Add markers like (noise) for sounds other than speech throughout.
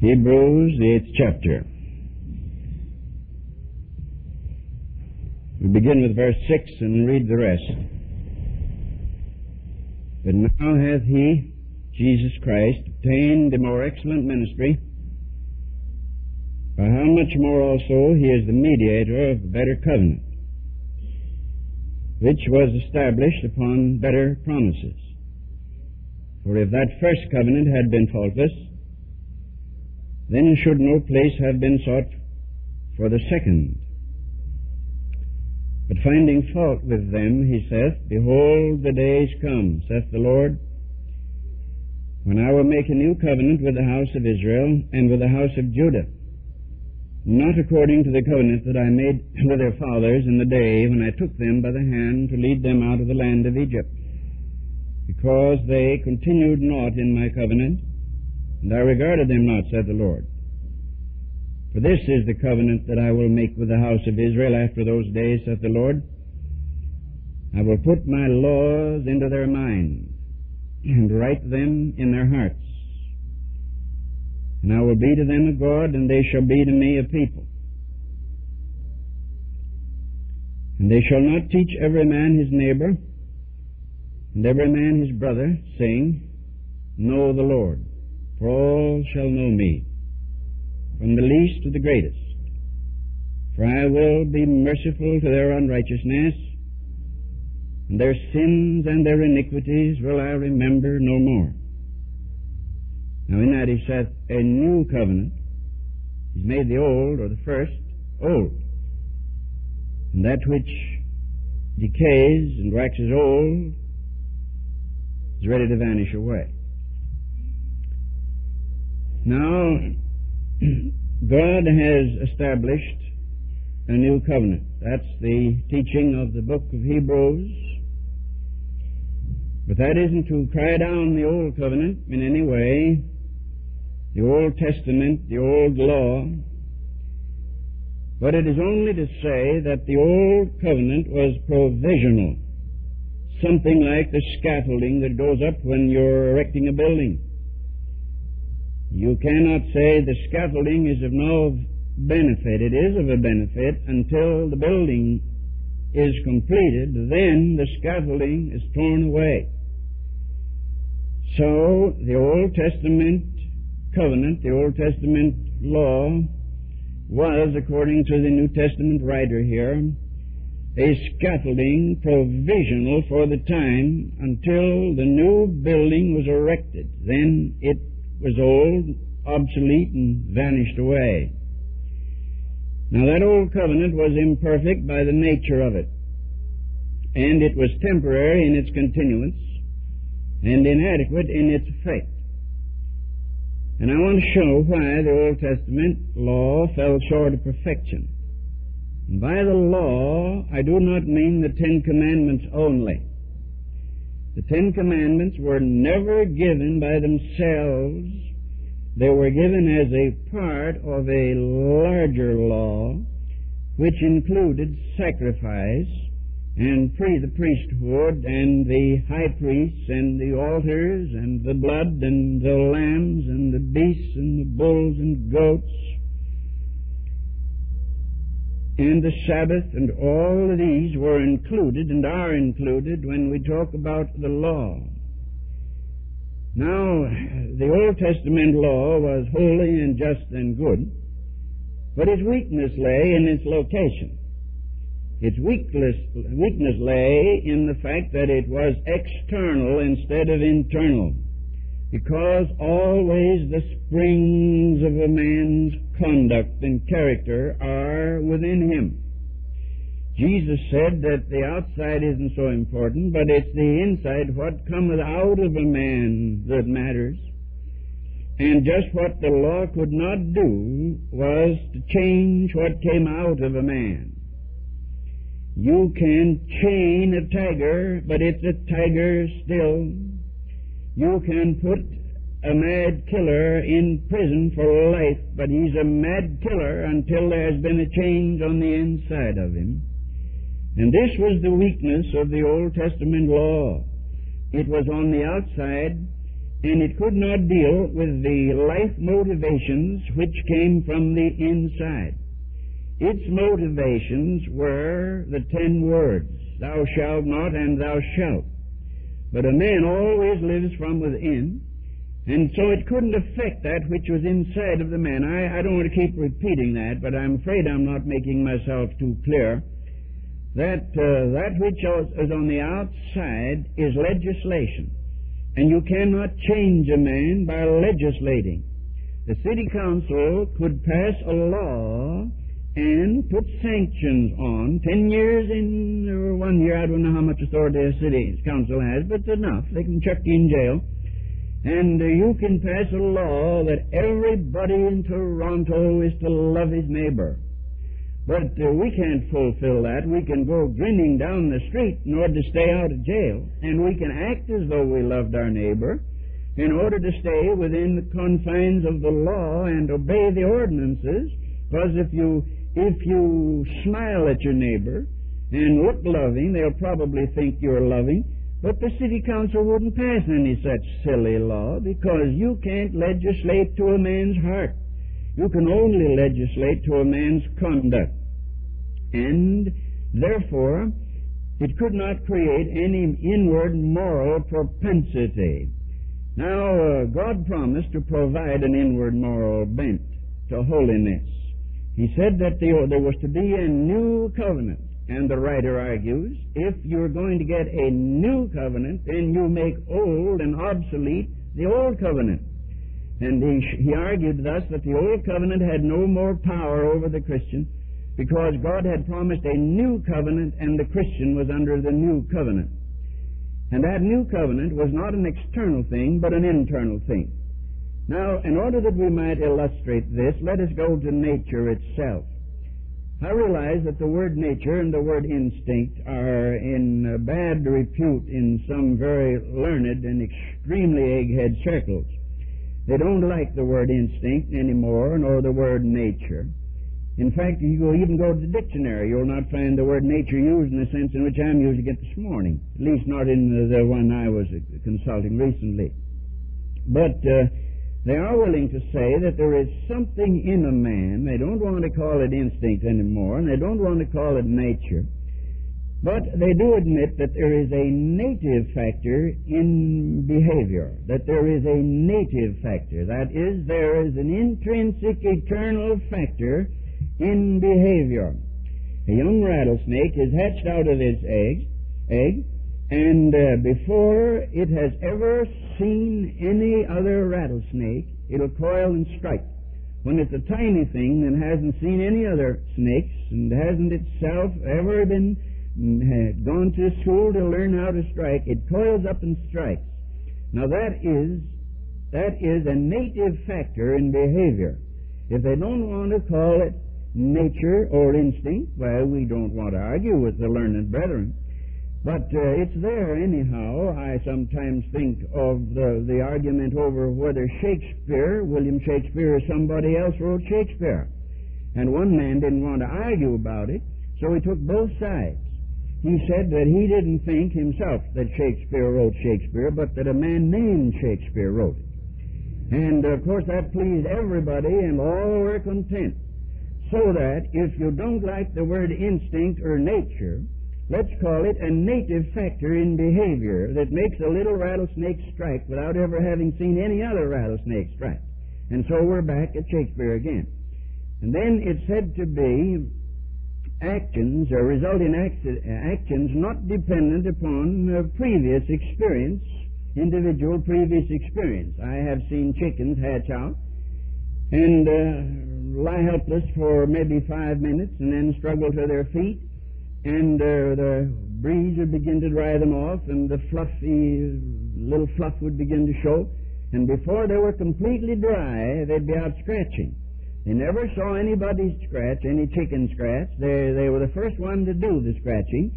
Hebrews, the eighth chapter. We begin with verse 6 and read the rest. But now hath he, Jesus Christ, obtained a more excellent ministry, by how much more also he is the mediator of a better covenant, which was established upon better promises. For if that first covenant had been faultless, then should no place have been sought for the second. But finding fault with them, he saith, Behold, the days come, saith the Lord, when I will make a new covenant with the house of Israel and with the house of Judah, not according to the covenant that I made (clears throat) with their fathers in the day when I took them by the hand to lead them out of the land of Egypt, because they continued not in my covenant, and I regarded them not, said the Lord. For this is the covenant that I will make with the house of Israel after those days, saith the Lord. I will put my laws into their minds, and write them in their hearts. And I will be to them a God, and they shall be to me a people. And they shall not teach every man his neighbor, and every man his brother, saying, Know the Lord for all shall know me, from the least to the greatest. For I will be merciful to their unrighteousness, and their sins and their iniquities will I remember no more. Now in that he saith, a new covenant. He's made the old, or the first, old. And that which decays and waxes old is ready to vanish away. Now, (clears throat) God has established a new covenant. That's the teaching of the book of Hebrews. But that isn't to cry down the old covenant in any way, the Old Testament, the old law, but it is only to say that the old covenant was provisional, something like the scaffolding that goes up when you're erecting a building. You cannot say the scaffolding is of no benefit. It is of a benefit until the building is completed. Then the scaffolding is torn away. So the Old Testament covenant, the Old Testament law, was, according to the New Testament writer here, a scaffolding provisional for the time until the new building was erected. Then it was old, obsolete, and vanished away. Now that old covenant was imperfect by the nature of it, and it was temporary in its continuance, and inadequate in its effect. And I want to show why the Old Testament law fell short of perfection. And by the law, I do not mean the Ten Commandments only. The Ten Commandments were never given by themselves. They were given as a part of a larger law, which included sacrifice and pre- the priesthood and the high priests and the altars and the blood and the lambs and the beasts and the bulls and goats and the Sabbath and all of these were included and are included when we talk about the law. Now, the Old Testament law was holy and just and good, but its weakness lay in its location. Its weakness, weakness lay in the fact that it was external instead of internal because always the springs of a man's conduct and character are within him. Jesus said that the outside isn't so important, but it's the inside, what cometh out of a man that matters. And just what the law could not do was to change what came out of a man. You can chain a tiger, but it's a tiger still. You can put a mad killer in prison for life, but he's a mad killer until there's been a change on the inside of him. And this was the weakness of the Old Testament law. It was on the outside, and it could not deal with the life motivations which came from the inside. Its motivations were the ten words, thou shalt not and thou shalt. But a man always lives from within, and so it couldn't affect that which was inside of the man. I, I don't want to keep repeating that, but I'm afraid I'm not making myself too clear. That uh, that which is on the outside is legislation. And you cannot change a man by legislating. The city council could pass a law and put sanctions on. Ten years in or one year, I don't know how much authority a city council has, but it's enough. They can chuck you in jail. And uh, you can pass a law that everybody in Toronto is to love his neighbor. But uh, we can't fulfill that. We can go grinning down the street in order to stay out of jail, and we can act as though we loved our neighbor in order to stay within the confines of the law and obey the ordinances. Because if you if you smile at your neighbor and look loving, they'll probably think you're loving. But the city council wouldn't pass any such silly law because you can't legislate to a man's heart. You can only legislate to a man's conduct and therefore it could not create any inward moral propensity. Now, uh, God promised to provide an inward moral bent to holiness. He said that the, there was to be a new covenant. And the writer argues, if you're going to get a new covenant, then you make old and obsolete the old covenant. And he, he argued thus that the old covenant had no more power over the Christian because God had promised a new covenant and the Christian was under the new covenant. And that new covenant was not an external thing, but an internal thing. Now, in order that we might illustrate this, let us go to nature itself. I realize that the word nature and the word instinct are in bad repute in some very learned and extremely egghead circles. They don't like the word instinct anymore, nor the word nature. In fact, if you go, even go to the dictionary, you'll not find the word nature used in the sense in which I'm using it this morning. At least not in the, the one I was consulting recently. But uh, they are willing to say that there is something in a man. They don't want to call it instinct anymore, and they don't want to call it nature. But they do admit that there is a native factor in behavior, that there is a native factor. That is, there is an intrinsic eternal factor in behavior. A young rattlesnake is hatched out of its egg, egg and uh, before it has ever seen any other rattlesnake, it'll coil and strike. When it's a tiny thing and hasn't seen any other snakes and hasn't itself ever been mm, gone to school to learn how to strike, it coils up and strikes. Now that is that is a native factor in behavior. If they don't want to call it nature or instinct, well, we don't want to argue with the learned brethren. But uh, it's there anyhow. I sometimes think of the, the argument over whether Shakespeare, William Shakespeare, or somebody else wrote Shakespeare. And one man didn't want to argue about it, so he took both sides. He said that he didn't think himself that Shakespeare wrote Shakespeare, but that a man named Shakespeare wrote it. And of course that pleased everybody, and all were content. So that if you don't like the word instinct or nature, let's call it a native factor in behavior that makes a little rattlesnake strike without ever having seen any other rattlesnake strike. And so we're back at Shakespeare again. And then it's said to be actions or resulting actions not dependent upon previous experience, individual previous experience. I have seen chickens hatch out and uh, lie helpless for maybe five minutes and then struggle to their feet, and uh, the breeze would begin to dry them off, and the fluffy little fluff would begin to show. And before they were completely dry, they'd be out scratching. They never saw anybody scratch, any chicken scratch. They, they were the first one to do the scratching.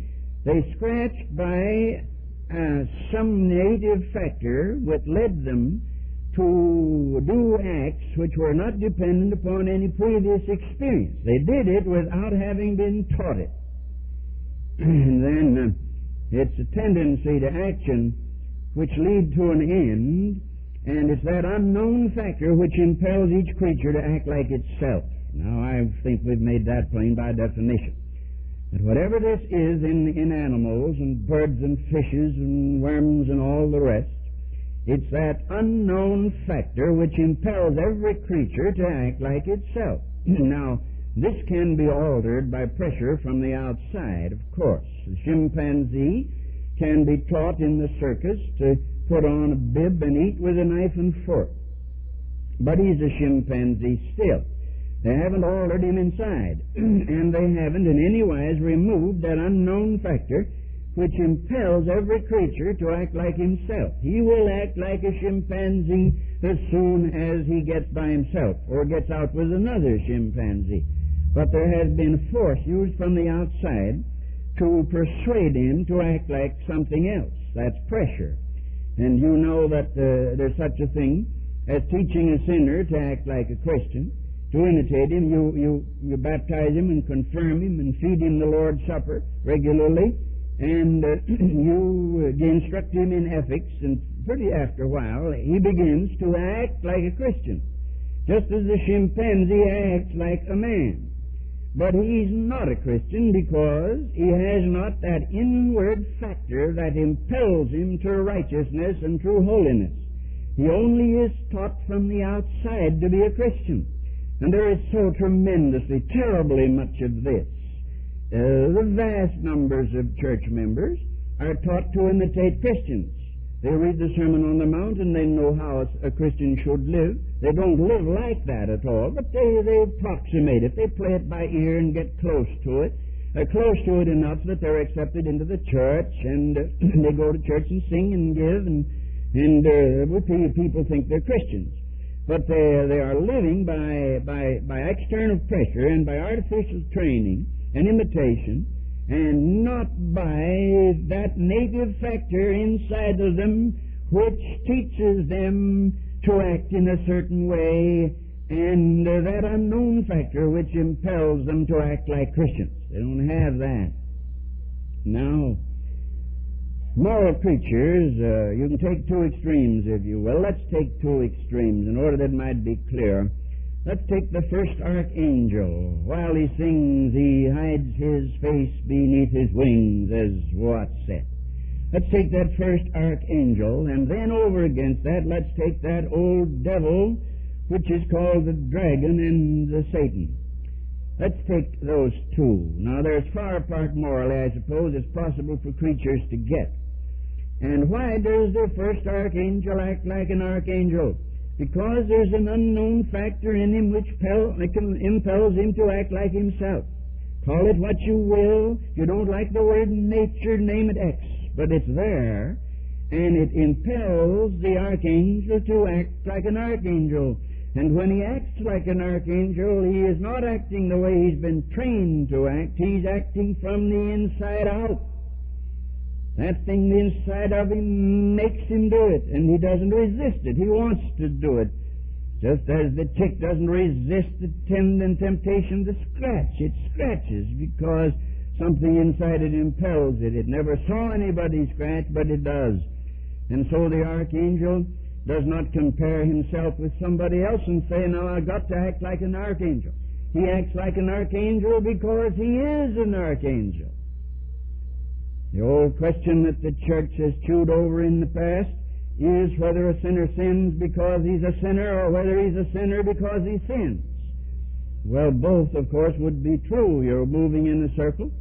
They scratched by uh, some native factor that led them to do acts which were not dependent upon any previous experience. They did it without having been taught it. And (clears throat) then uh, it's a tendency to action which lead to an end And it's that unknown factor which impels each creature to act like itself. Now, I think we've made that plain by definition. That whatever this is in, in animals and birds and fishes and worms and all the rest, it's that unknown factor which impels every creature to act like itself. (clears throat) now, this can be altered by pressure from the outside, of course. The chimpanzee can be taught in the circus to put on a bib and eat with a knife and fork. But he's a chimpanzee still. They haven't altered him inside, (clears throat) and they haven't in any wise removed that unknown factor which impels every creature to act like himself. He will act like a chimpanzee as soon as he gets by himself or gets out with another chimpanzee. But there has been force used from the outside to persuade him to act like something else. That's pressure. And you know that uh, there's such a thing as teaching a sinner to act like a Christian. To imitate him, you, you, you baptize him and confirm him and feed him the Lord's Supper regularly and uh, (clears throat) you uh, instruct him in ethics, and pretty after a while, he begins to act like a Christian, just as a chimpanzee acts like a man. But he's not a Christian because he has not that inward factor that impels him to righteousness and true holiness. He only is taught from the outside to be a Christian. And there is so tremendously, terribly much of this. Uh, the vast numbers of church members are taught to imitate Christians. They read the Sermon on the Mount and they know how a Christian should live. They don't live like that at all, but they, they approximate it. They play it by ear and get close to it. Uh, close to it enough that they're accepted into the church and uh, (clears throat) they go to church and sing and give and, and uh, people think they're Christians. But they, they are living by, by, by external pressure and by artificial training and imitation, and not by that native factor inside of them which teaches them to act in a certain way, and uh, that unknown factor which impels them to act like Christians. They don't have that. Now, moral creatures, uh, you can take two extremes, if you will. Let's take two extremes in order that it might be clear. Let's take the first archangel. While he sings, he hides his face beneath his wings, as Watts said. Let's take that first archangel, and then over against that, let's take that old devil, which is called the dragon and the Satan. Let's take those two. Now, they're as far apart morally, I suppose, as possible for creatures to get. And why does the first archangel act like an archangel? Because there's an unknown factor in him which impels him to act like himself. Call it what you will. If you don't like the word nature, name it X. But it's there, and it impels the archangel to act like an archangel. And when he acts like an archangel, he is not acting the way he's been trained to act. He's acting from the inside out. That thing inside of him makes him do it, and he doesn't resist it. He wants to do it. Just as the tick doesn't resist the and temptation to scratch. It scratches because something inside it impels it. It never saw anybody scratch, but it does. And so the archangel does not compare himself with somebody else and say, now I've got to act like an archangel. He acts like an archangel because he is an archangel. The old question that the church has chewed over in the past is whether a sinner sins because he's a sinner or whether he's a sinner because he sins. Well, both, of course, would be true. You're moving in a circle.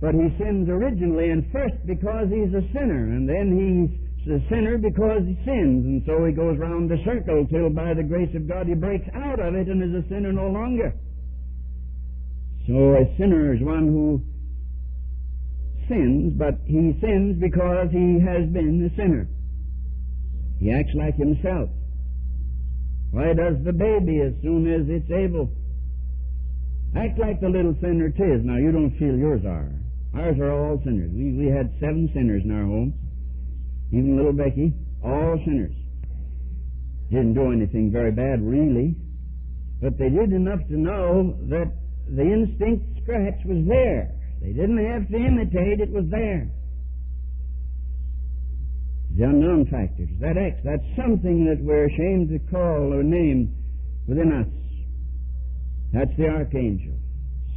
But he sins originally and first because he's a sinner, and then he's a sinner because he sins, and so he goes round the circle till by the grace of God he breaks out of it and is a sinner no longer. So a sinner is one who sins, but he sins because he has been a sinner. He acts like himself. Why does the baby, as soon as it's able, act like the little sinner tis? Now, you don't feel yours are. Ours are all sinners. We, we had seven sinners in our home. Even little Becky, all sinners. Didn't do anything very bad, really. But they did enough to know that the instinct scratch was there. They didn't have to imitate, it was there. The unknown factors. That X, that's something that we're ashamed to call or name within us. That's the archangel.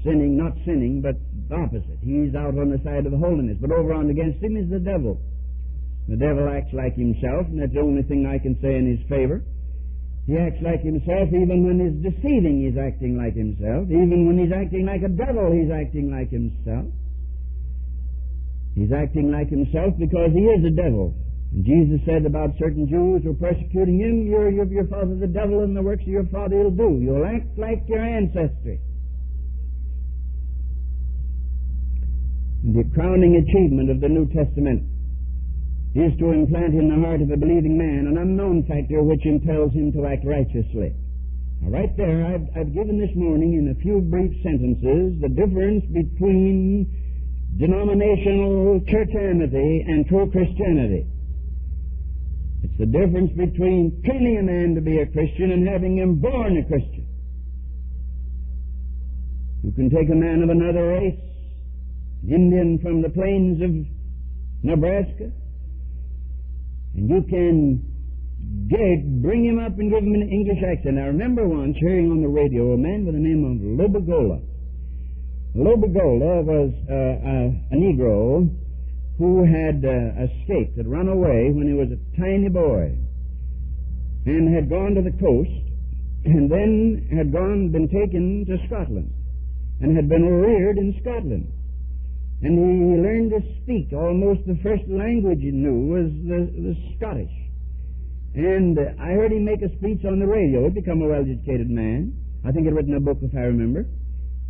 Sinning, not sinning, but opposite. He's out on the side of the holiness. But over on against him is the devil. The devil acts like himself, and that's the only thing I can say in his favor. He acts like himself even when he's deceiving, he's acting like himself. Even when he's acting like a devil, he's acting like himself. He's acting like himself because he is a devil. And Jesus said about certain Jews who are persecuting him, you're, you're your father the devil, and the works of your father you'll do. You'll act like your ancestry. The crowning achievement of the New Testament is to implant in the heart of a believing man an unknown factor which impels him to act righteously. Now, right there, I've, I've given this morning in a few brief sentences the difference between denominational churchianity and true Christianity. It's the difference between training a man to be a Christian and having him born a Christian. You can take a man of another race, an Indian from the plains of Nebraska, and you can get, bring him up and give him an English accent. I remember once hearing on the radio a man by the name of Lobagola. Lobagola was uh, a, a Negro who had uh, escaped, had run away when he was a tiny boy, and had gone to the coast, and then had gone, been taken to Scotland, and had been reared in Scotland. And he learned to speak. Almost the first language he knew was the, the Scottish. And uh, I heard him make a speech on the radio. He'd become a well-educated man. I think he'd written a book, if I remember.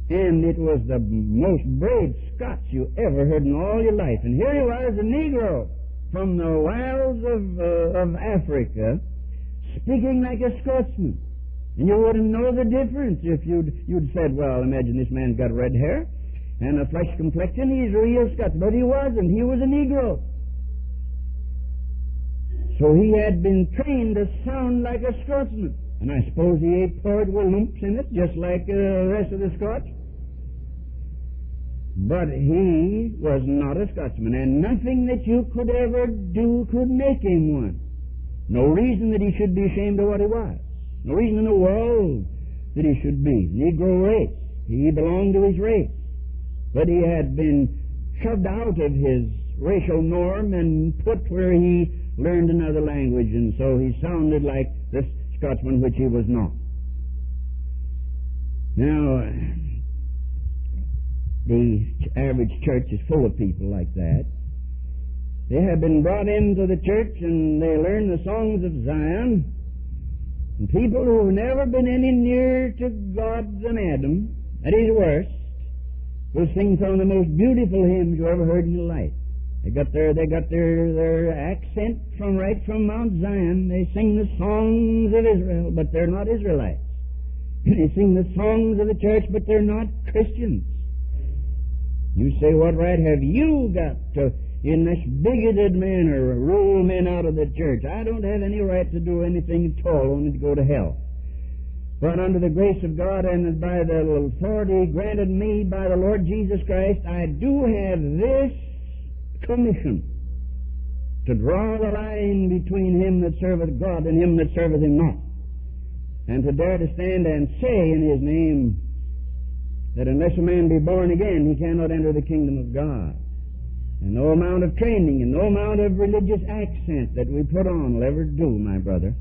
And it was the most brave Scots you ever heard in all your life. And here he was, a Negro from the wilds of, uh, of Africa, speaking like a Scotsman. And you wouldn't know the difference if you'd, you'd said, well, imagine this man's got red hair and a flesh complexion. He's a real Scots. But he wasn't. He was a Negro. So he had been trained to sound like a Scotsman. And I suppose he ate porridge with lumps in it, just like uh, the rest of the Scots. But he was not a Scotsman, and nothing that you could ever do could make him one. No reason that he should be ashamed of what he was. No reason in the world that he should be. Negro race. He belonged to his race. But he had been shoved out of his racial norm and put where he learned another language, and so he sounded like this Scotsman, which he was not. Now, the average church is full of people like that. They have been brought into the church and they learn the songs of Zion. And people who have never been any nearer to God than Adam, at his worst, will sing some of the most beautiful hymns you ever heard in your life. They got their they got their their accent from right from Mount Zion. They sing the songs of Israel, but they're not Israelites. (clears throat) they sing the songs of the church, but they're not Christians. You say, what right have you got to, in this bigoted manner, rule men out of the church? I don't have any right to do anything at all, only to go to hell. But under the grace of God and by the authority granted me by the Lord Jesus Christ, I do have this commission to draw the line between him that serveth God and him that serveth him not. And to dare to stand and say in his name, that unless a man be born again, he cannot enter the kingdom of God. And no amount of training and no amount of religious accent that we put on will ever do, my brother.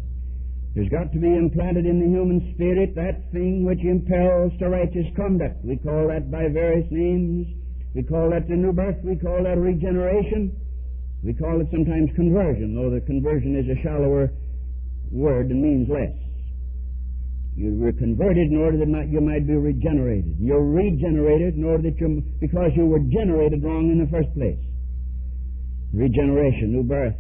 There's got to be implanted in the human spirit that thing which impels to righteous conduct. We call that by various names. We call that the new birth. We call that regeneration. We call it sometimes conversion, though the conversion is a shallower word and means less. You were converted in order that you might be regenerated. You're regenerated in order that you, because you were generated wrong in the first place. Regeneration, new birth.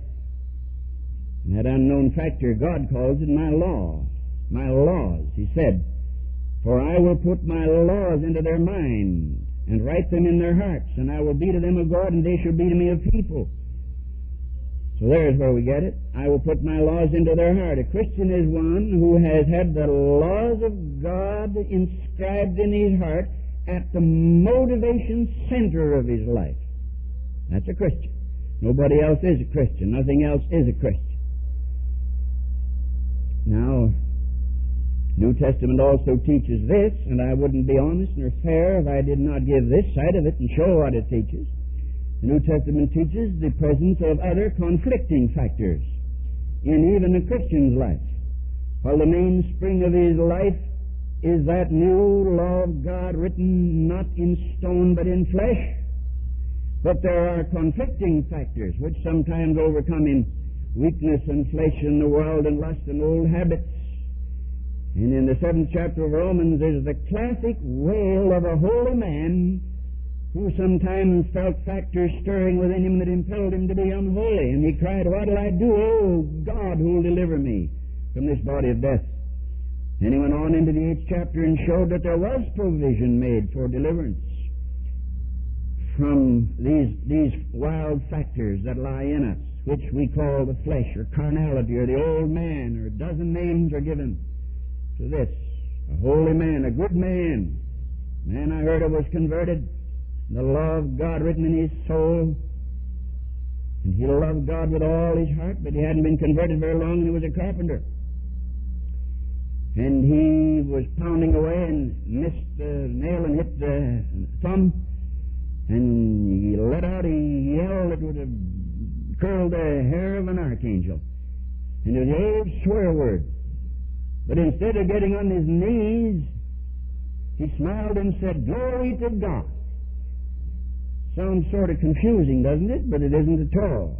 And that unknown factor, God calls it my law. My laws, He said. For I will put my laws into their mind and write them in their hearts, and I will be to them a God, and they shall be to me a people. So there's where we get it. I will put my laws into their heart. A Christian is one who has had the laws of God inscribed in his heart at the motivation center of his life. That's a Christian. Nobody else is a Christian. Nothing else is a Christian. Now, New Testament also teaches this, and I wouldn't be honest nor fair if I did not give this side of it and show what it teaches. The New Testament teaches the presence of other conflicting factors in even a Christian's life. While the mainspring of his life is that new law of God written not in stone but in flesh, but there are conflicting factors which sometimes overcome him weakness and flesh in the world and lust and old habits. And in the seventh chapter of Romans is the classic wail of a holy man who sometimes felt factors stirring within him that impelled him to be unholy. And he cried, What'll I do? Oh, God, who'll deliver me from this body of death? And he went on into the eighth chapter and showed that there was provision made for deliverance from these, these wild factors that lie in us, which we call the flesh or carnality or the old man, or a dozen names are given to this. A holy man, a good man. Man I heard of was converted the law of God written in his soul. And he loved God with all his heart, but he hadn't been converted very long and he was a carpenter. And he was pounding away and missed the nail and hit the thumb. And he let out a yell that would have curled the hair of an archangel. And it was the old swear word. But instead of getting on his knees, he smiled and said, Glory to God. Sounds sort of confusing, doesn't it? But it isn't at all.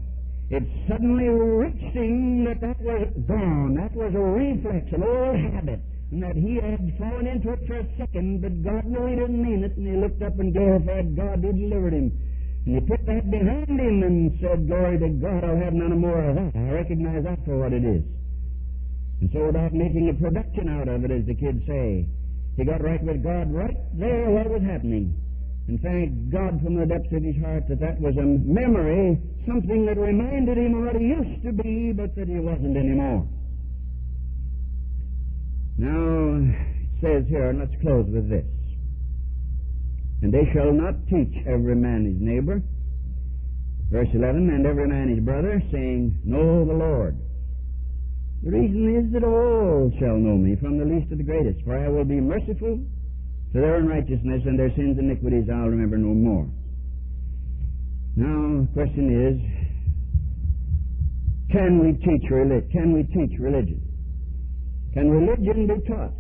It suddenly reached that that was gone. That was a reflex, an old habit, and that he had fallen into it for a second, but God knew he didn't mean it, and he looked up and glorified God who delivered him. And he put that behind him and said, Glory to God, I'll have none more of that. I recognize that for what it is. And so without making a production out of it, as the kids say, he got right with God right there what was happening. And thank God from the depths of his heart that that was a memory, something that reminded him of what he used to be, but that he wasn't anymore. Now, it says here, and let's close with this. And they shall not teach every man his neighbor, verse 11, and every man his brother, saying, Know the Lord. The reason is that all shall know me, from the least to the greatest, for I will be merciful to their unrighteousness and their sins and iniquities I'll remember no more. Now, the question is, can we teach religion? Can we teach religion? Can religion be taught?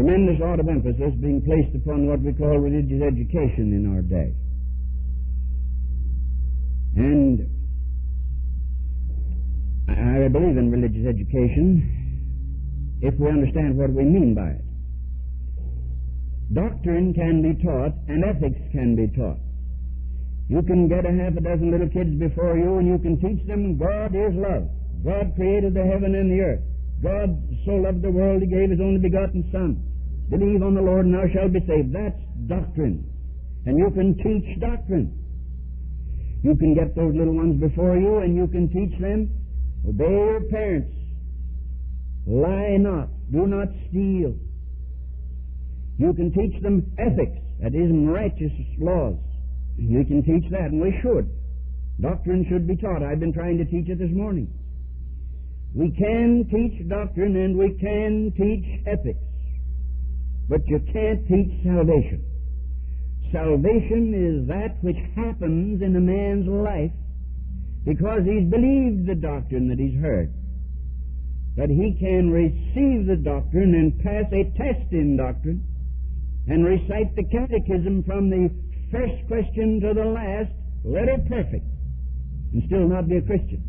Tremendous lot of emphasis being placed upon what we call religious education in our day. And I believe in religious education if we understand what we mean by it. Doctrine can be taught and ethics can be taught. You can get a half a dozen little kids before you and you can teach them God is love. God created the heaven and the earth. God so loved the world he gave his only begotten Son. Believe on the Lord and thou shalt be saved. That's doctrine. And you can teach doctrine. You can get those little ones before you and you can teach them. Obey your parents. Lie not. Do not steal. You can teach them ethics, that is, righteous laws. You can teach that, and we should. Doctrine should be taught. I've been trying to teach it this morning. We can teach doctrine and we can teach ethics, but you can't teach salvation. Salvation is that which happens in a man's life because he's believed the doctrine that he's heard that he can receive the doctrine and pass a test in doctrine and recite the catechism from the first question to the last, letter perfect, and still not be a Christian.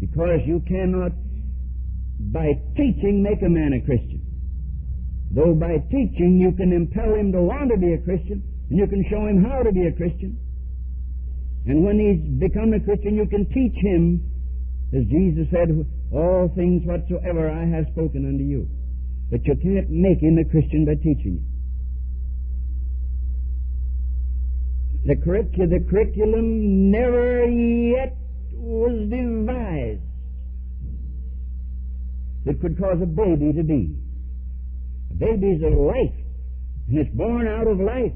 Because you cannot, by teaching, make a man a Christian. Though by teaching you can impel him to want to be a Christian, and you can show him how to be a Christian. And when he's become a Christian, you can teach him, as Jesus said, all things whatsoever I have spoken unto you. But you can't make him a Christian by teaching him. The, curric- the curriculum never yet was devised that could cause a baby to be. A baby's a life, and it's born out of life.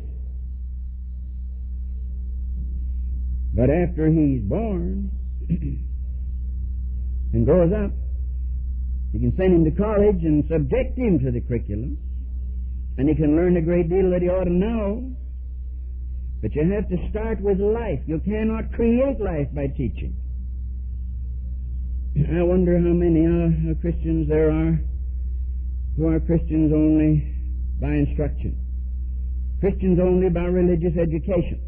But after he's born (clears throat) and grows up, you can send him to college and subject him to the curriculum, and he can learn a great deal that he ought to know. But you have to start with life. You cannot create life by teaching. (clears throat) I wonder how many uh, Christians there are who are Christians only by instruction, Christians only by religious education,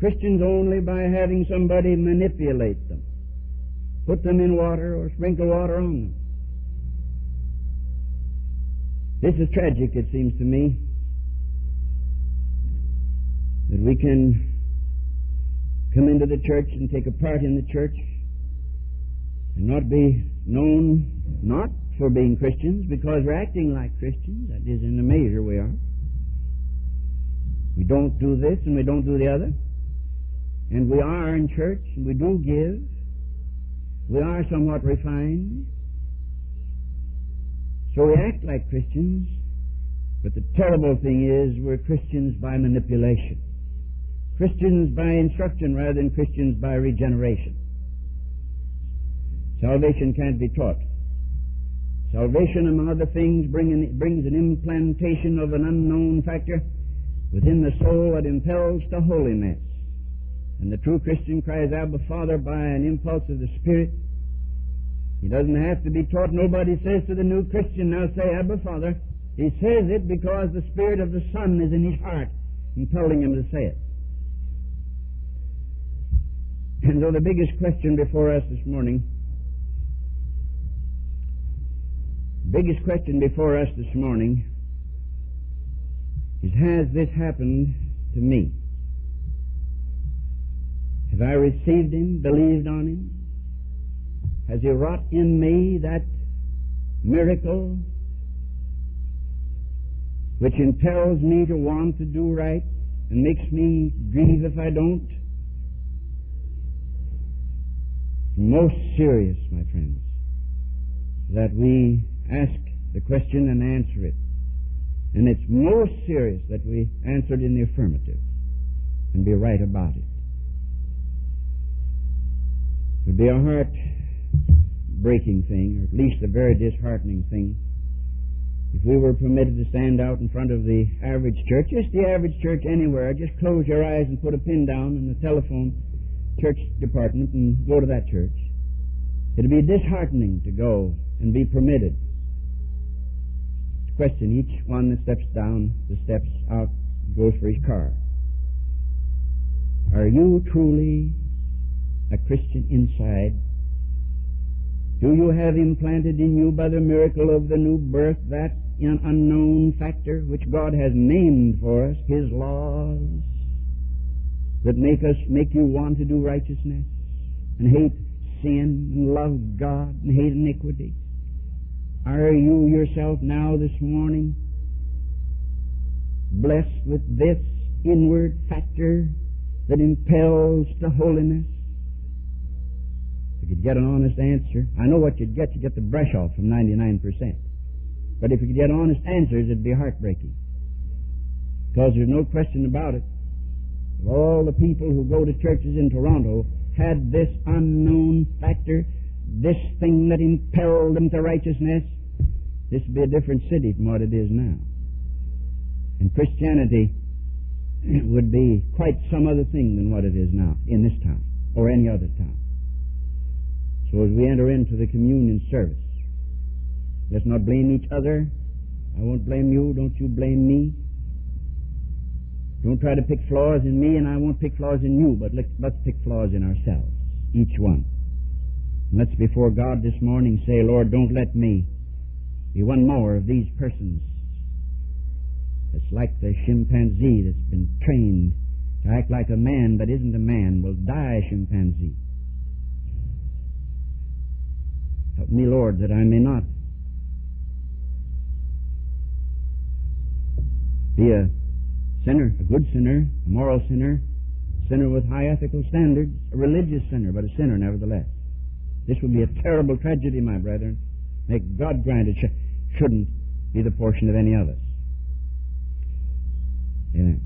Christians only by having somebody manipulate them, put them in water or sprinkle water on them. This is tragic, it seems to me, that we can come into the church and take a part in the church and not be known not for being Christians because we're acting like Christians. That is, in a measure, we are. We don't do this and we don't do the other. And we are in church and we do give. We are somewhat refined. So we act like Christians, but the terrible thing is we're Christians by manipulation. Christians by instruction rather than Christians by regeneration. Salvation can't be taught. Salvation, among other things, bring brings an implantation of an unknown factor within the soul that impels to holiness. And the true Christian cries, Abba, Father, by an impulse of the Spirit. He doesn't have to be taught. Nobody says to the new Christian, now say, Abba, Father. He says it because the Spirit of the Son is in his heart, impelling him to say it. And so the biggest question before us this morning biggest question before us this morning is Has this happened to me? Have I received Him, believed on Him? Has He wrought in me that miracle which impels me to want to do right and makes me grieve if I don't? Most serious, my friends, that we ask the question and answer it. And it's most serious that we answer it in the affirmative and be right about it. It would be a heart breaking thing, or at least a very disheartening thing, if we were permitted to stand out in front of the average church, just the average church anywhere, just close your eyes and put a pin down in the telephone church department and go to that church. It'd be disheartening to go and be permitted question each one that steps down the steps out goes for his car. Are you truly a Christian inside? Do you have implanted in you by the miracle of the new birth that unknown factor which God has named for us, His laws, that make us make you want to do righteousness and hate sin and love God and hate iniquity? Are you yourself now this morning blessed with this inward factor that impels to holiness? If you could get an honest answer, I know what you'd get. You'd get the brush off from 99%. But if you could get honest answers, it'd be heartbreaking. Because there's no question about it. If all the people who go to churches in Toronto had this unknown factor, this thing that impelled them to righteousness, this would be a different city from what it is now. And Christianity (clears throat) would be quite some other thing than what it is now in this town or any other town. So as we enter into the communion service, let's not blame each other. I won't blame you. Don't you blame me. Don't try to pick flaws in me, and I won't pick flaws in you, but let's, let's pick flaws in ourselves, each one. And let's before God this morning say, Lord, don't let me be one more of these persons. It's like the chimpanzee that's been trained to act like a man but isn't a man, will die a chimpanzee. Help me, Lord, that I may not be a sinner, a good sinner, a moral sinner, a sinner with high ethical standards, a religious sinner, but a sinner nevertheless. This would be a terrible tragedy, my brethren. May God grant it shouldn't be the portion of any of us. Amen.